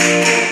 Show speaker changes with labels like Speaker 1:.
Speaker 1: Música